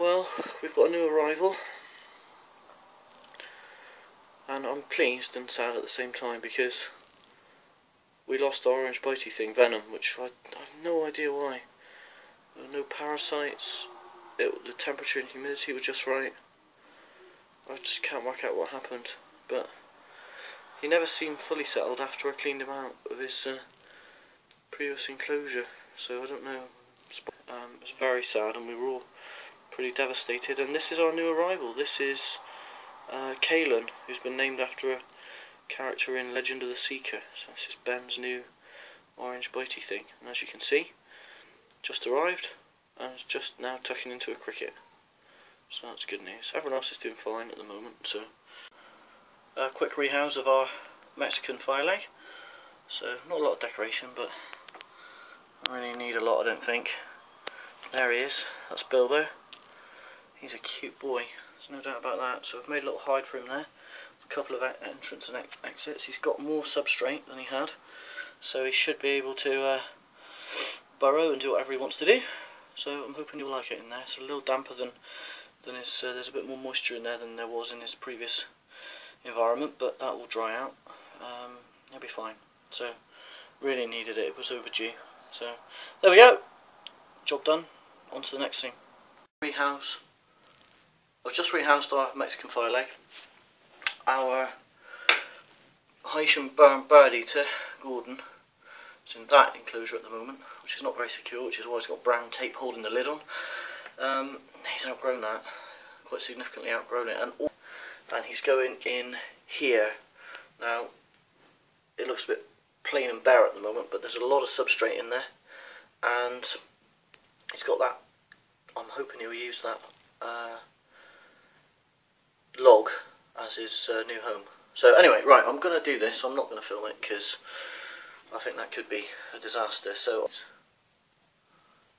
Well, we've got a new arrival. And I'm pleased and sad at the same time because we lost our orange bitey thing, Venom, which I, I have no idea why. There were no parasites, it, the temperature and humidity were just right. I just can't work out what happened, but he never seemed fully settled after I cleaned him out of his uh, previous enclosure, so I don't know. Um, it was very sad, and we were all pretty devastated. And this is our new arrival. This is uh, Kahlan, who's been named after a character in Legend of the Seeker. So this is Ben's new orange bitey thing. And as you can see, just arrived and is just now tucking into a cricket. So that's good news. Everyone else is doing fine at the moment. So a quick rehouse of our Mexican fireleg. So not a lot of decoration, but I really need a lot, I don't think. There he is. That's Bilbo. He's a cute boy. There's no doubt about that. So I've made a little hide for him there. A couple of entrance and ex exits. He's got more substrate than he had. So he should be able to uh, burrow and do whatever he wants to do. So I'm hoping you'll like it in there. It's a little damper than than his. Uh, there's a bit more moisture in there than there was in his previous environment, but that will dry out. Um, he'll be fine. So really needed it. It was overdue. So there we go. Job done. On to the next thing. Rehouse I've just rehoused our Mexican fireleg. Our Haitian brown bird eater, Gordon, is in that enclosure at the moment, which is not very secure, which is why it's got brown tape holding the lid on. Um, he's outgrown that, quite significantly outgrown it, and, and he's going in here. Now, it looks a bit plain and bare at the moment, but there's a lot of substrate in there, and he's got that, I'm hoping he'll use that uh, log as his uh, new home. So anyway, right, I'm going to do this. I'm not going to film it because I think that could be a disaster. So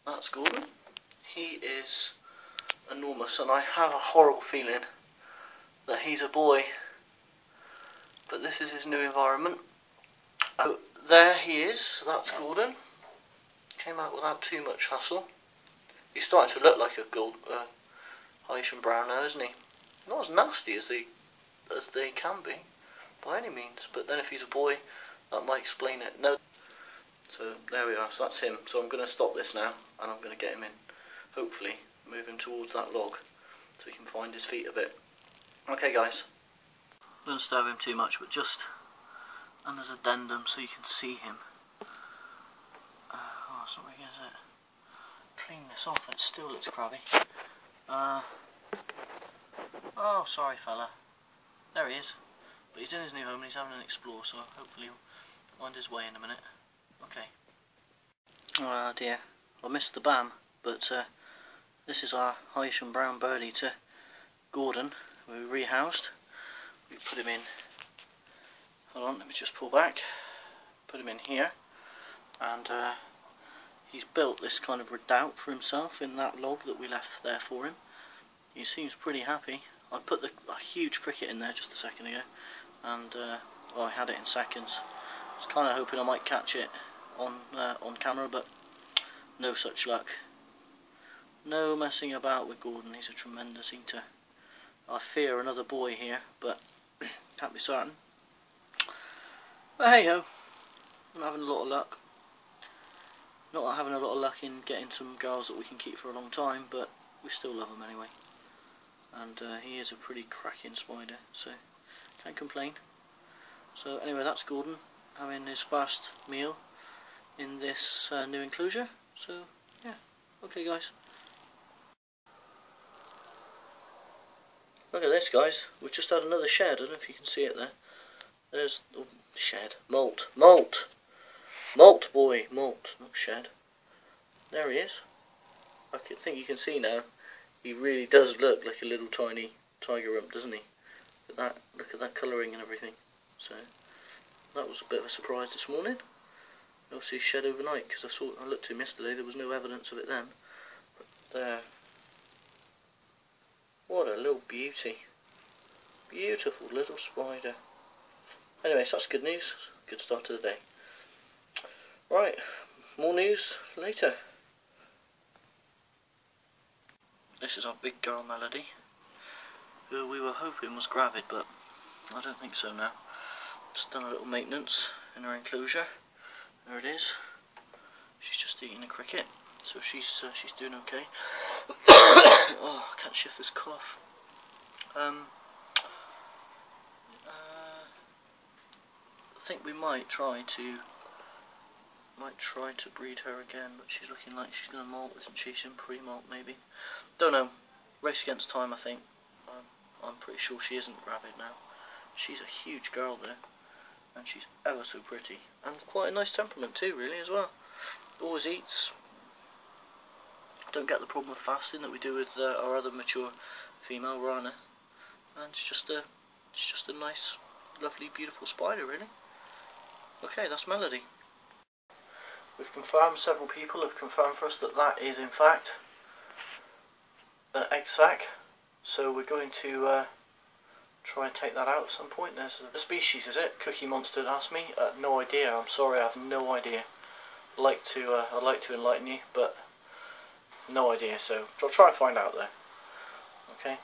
that's Gordon. He is enormous and I have a horrible feeling that he's a boy. But this is his new environment. Oh, there he is. That's Gordon. Came out without too much hassle. He's starting to look like a gold, uh, Haitian brown now, isn't he? Not as nasty as they as they can be by any means. But then if he's a boy, that might explain it. No. So there we are. So that's him. So I'm going to stop this now, and I'm going to get him in. Hopefully, move him towards that log, so he can find his feet a bit. Okay, guys. Don't disturb him too much, but just and there's addendum so you can see him. Uh, oh, sorry, is it? Clean this off. It still looks crabby. Uh, Oh, sorry fella. There he is. But he's in his new home and he's having an explore, so hopefully he'll find his way in a minute. Okay. Oh dear. I missed the BAM, but uh, this is our Haitian brown bird eater, Gordon, we rehoused. We put him in, hold on, let me just pull back, put him in here, and uh, he's built this kind of redoubt for himself in that log that we left there for him. He seems pretty happy. I put the, a huge cricket in there just a second ago, and uh, well, I had it in seconds. I was kind of hoping I might catch it on uh, on camera, but no such luck. No messing about with Gordon. He's a tremendous eater. I fear another boy here, but can't be certain. But hey ho, I'm having a lot of luck. Not having a lot of luck in getting some girls that we can keep for a long time, but we still love them anyway and uh, he is a pretty cracking spider so can't complain. So anyway that's Gordon having his first meal in this uh, new enclosure. So yeah. Okay guys. Look at this guys. We've just had another shed. I don't know if you can see it there. There's the oh, shed. Molt molt molt boy. Molt not shed. There he is. I think you can see now he really does look like a little tiny tiger rump, doesn't he? Look at that, look at that colouring and everything. So that was a bit of a surprise this morning. Obviously shed overnight because I saw I looked at him yesterday. There was no evidence of it then. But there. What a little beauty. Beautiful little spider. Anyway, so that's good news. Good start to the day. Right, more news later. This is our big girl Melody, who we were hoping was gravid, but I don't think so now. Just done a little maintenance in her enclosure. There it is. She's just eating a cricket, so she's uh, she's doing okay. oh, I can't shift this cough. Um, uh, I think we might try to might try to breed her again, but she's looking like she's going to molt, isn't she? She's in pre-molt, maybe. Don't know. Race against time, I think. I'm, I'm pretty sure she isn't gravid now. She's a huge girl, though. And she's ever so pretty. And quite a nice temperament, too, really, as well. Always eats. Don't get the problem of fasting that we do with uh, our other mature female, Rana. And it's just a, it's just a nice, lovely, beautiful spider, really. Okay, that's Melody. We've confirmed, several people have confirmed for us that that is in fact an egg sac. So we're going to uh, try and take that out at some point. There's a species, is it? Cookie Monster asked me. Uh, no idea. I'm sorry, I have no idea. I'd like to, uh, I'd like to enlighten you, but no idea. So I'll try and find out there. Okay.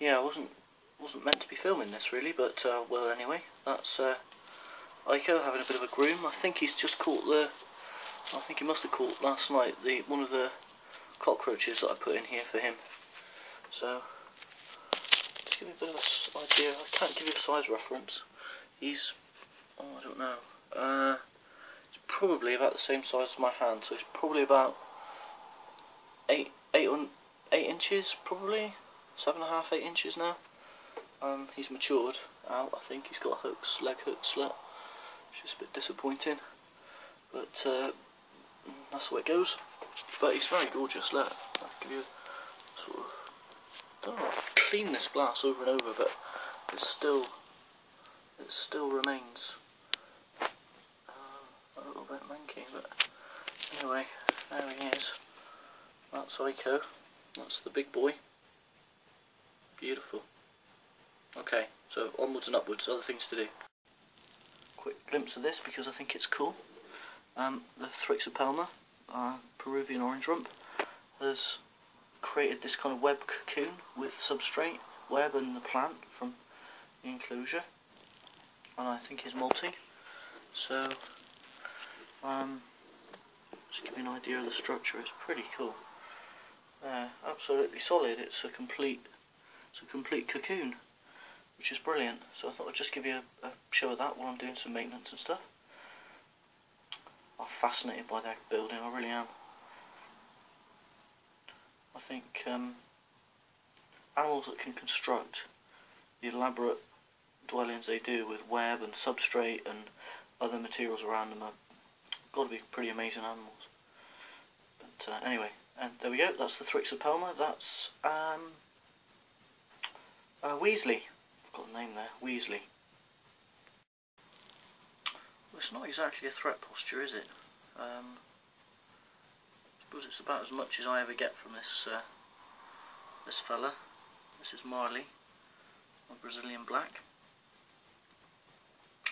Yeah, I wasn't wasn't meant to be filming this really, but uh, well anyway, that's uh, Aiko having a bit of a groom. I think he's just caught the, I think he must have caught last night the one of the cockroaches that I put in here for him. So, just give me a bit of an idea. I can't give you a size reference. He's, oh I don't know, uh, it's probably about the same size as my hand, so it's probably about eight, eight, on, eight inches, probably seven and a half, eight inches now. Um, he's matured out, I think. He's got a hooks, leg hook. It's just a bit disappointing. But uh, that's the way it goes. But he's very gorgeous. Let I'll give you sort of. I don't know, clean this glass over and over, but it still, it still remains uh, a little bit manky. But anyway, there he is. That's Aiko. That's the big boy. Beautiful. Okay, so onwards and upwards, other things to do. Quick glimpse of this because I think it's cool. Um, the Thrixopelma, uh, Peruvian orange rump, has created this kind of web cocoon with substrate, web and the plant from the enclosure. And I think is molting. So, um, just give you an idea of the structure, it's pretty cool. Uh, absolutely solid, it's a complete, it's a complete cocoon which is brilliant. So I thought I'd just give you a, a show of that while I'm doing some maintenance and stuff. I'm fascinated by their building, I really am. I think um, animals that can construct the elaborate dwellings they do with web and substrate and other materials around them are got to be pretty amazing animals. But uh, anyway, and there we go. That's the Thrixopelma. That's um, uh, Weasley got a name there, Weasley. Well, it's not exactly a threat posture, is it? Um, I suppose it's about as much as I ever get from this uh, this fella. This is Marley, a Brazilian black,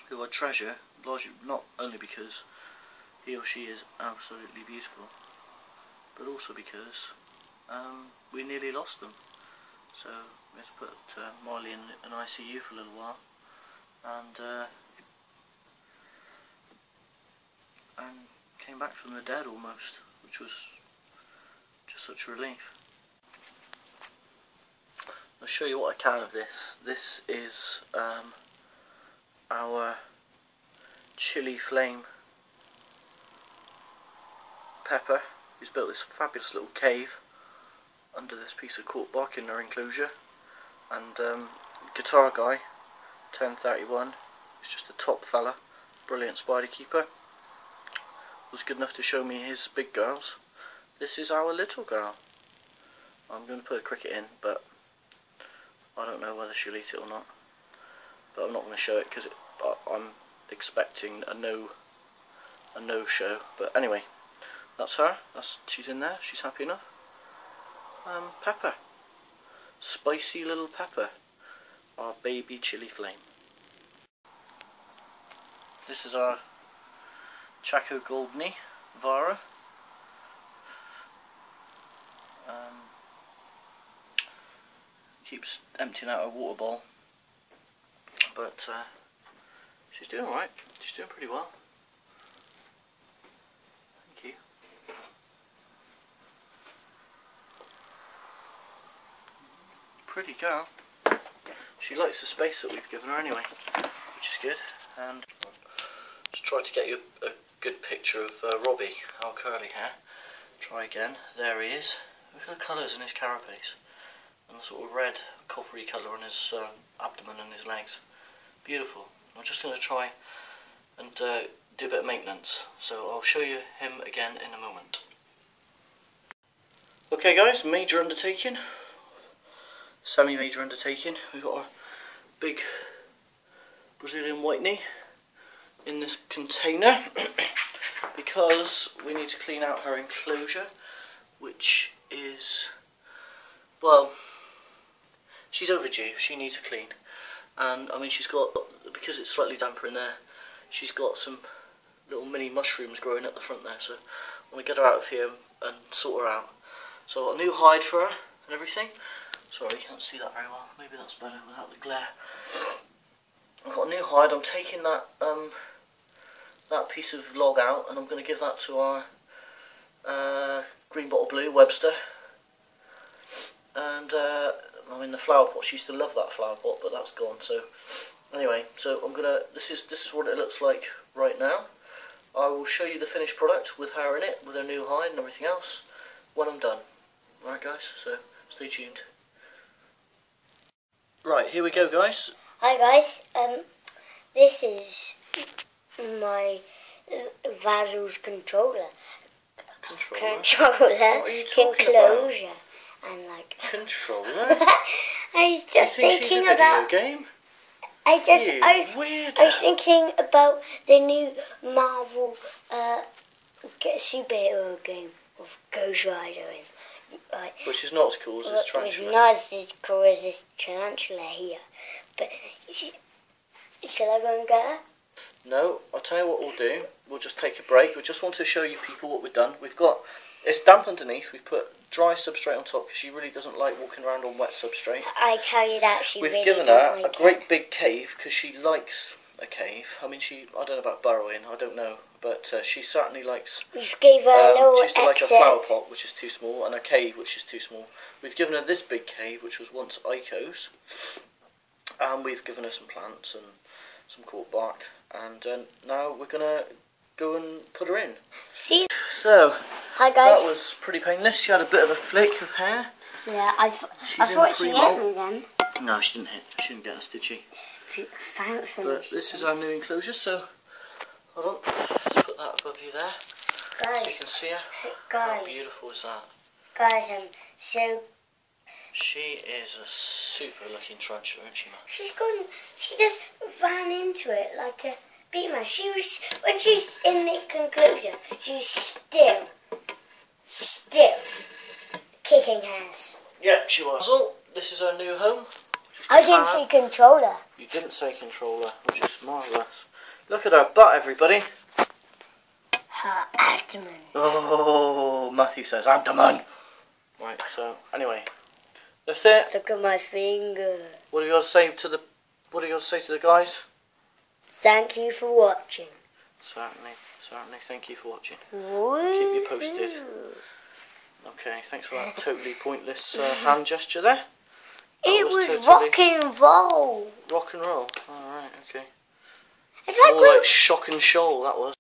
who I treasure, largely not only because he or she is absolutely beautiful, but also because um, we nearly lost them. So we had to put uh, Miley in an ICU for a little while, and uh, and came back from the dead almost, which was just such a relief. I'll show you what I can of this. This is um, our chili flame pepper, who's built this fabulous little cave under this piece of cork bark in our enclosure. And um, guitar guy 1031 is just a top fella brilliant spider keeper was good enough to show me his big girls. This is our little girl. I'm going to put a cricket in but I don't know whether she'll eat it or not. But I'm not going to show it because I'm expecting a no a no show. But anyway that's her. That's she's in there. She's happy enough um, pepper spicy little pepper, our baby chili flame. This is our Chaco golden knee Vara. Um, keeps emptying out her water bowl, but uh, she's doing alright. She's doing pretty well. Thank you. Pretty girl. She likes the space that we've given her anyway, which is good. And just try to get you a, a good picture of uh, Robbie, our curly hair. Try again. There he is. Look at the colours in his carapace. And the sort of red, coppery colour on his uh, abdomen and his legs. Beautiful. I'm just going to try and uh, do a bit of maintenance. So I'll show you him again in a moment. Okay guys, major undertaking. Semi-major undertaking. We've got a big Brazilian white knee in this container because we need to clean out her enclosure which is well she's overdue. She needs a clean. And I mean she's got because it's slightly damper in there she's got some little mini mushrooms growing at the front there. So want to get her out of here and sort her out. So a new hide for her and everything sorry you can't see that very well. Maybe that's better without the glare. I've got a new hide. I'm taking that um, that piece of log out and I'm going to give that to our uh, green bottle blue Webster. And uh, I mean the flower pot she used to love that flower pot but that's gone so. Anyway so I'm gonna this is this is what it looks like right now. I will show you the finished product with her in it with her new hide and everything else when I'm done. Alright guys so stay tuned right here we go guys Hi guys, um, this is my uh, Vazzle's controller. controller Controller, What are you talking about? and like. controller I was just think she's a thinking about. game I just, you I was, weird I was thinking about the new Marvel uh, superhero game of Ghost Rider and like. which is not as cool as this tarantula not as cool as this tarantula here, but sh- shall I go and get her? No, I'll tell you what we'll do. We'll just take a break. We just want to show you people what we've done. We've got it's damp underneath. We've put dry substrate on top because she really doesn't like walking around on wet substrate. I tell you that she We've really given her like a great it. big cave because she likes a cave. I mean, she I don't know about burrowing. I don't know, but uh, she certainly likes. We've gave her a Um, little she used to like a flower pot, which is too small, and a cave, which is too small. We've given her this big cave, which was once Aiko's, and we've given her some plants and some cork bark, and uh, now we're gonna go and put her in. See, So hi guys. that was pretty painless. She had a bit of a flick of hair. yeah, I, th- She's I thought she hit me then. No, she didn't hit. She didn't get us, did she? Thanks But this is our new enclosure. So hold on, let's put that above you there, so you can see her. Guys, How beautiful is that? guys, um, so She is a super looking tarantula, isn't she, man? she's gone. She just ran into it like a beamer. She was when she's in the conclusion. She's still, still kicking ass. Yeah, she was. Well, this is our new home. I didn't say controller. You didn't say controller, which is marvellous. Look at her butt, everybody. Her abdomen. Oh, Matthew says abdomen. Right, so anyway, that's it. Look at my finger. What do you got to say to the? What do you got to say to the guys? Thank you for watching. Certainly, certainly. Thank you for watching. Keep you posted. Okay, thanks for that totally pointless uh, hand gesture there. That It was was totally- rock and roll. Rock and roll. Okay. It's like More like shock and shoal. That was.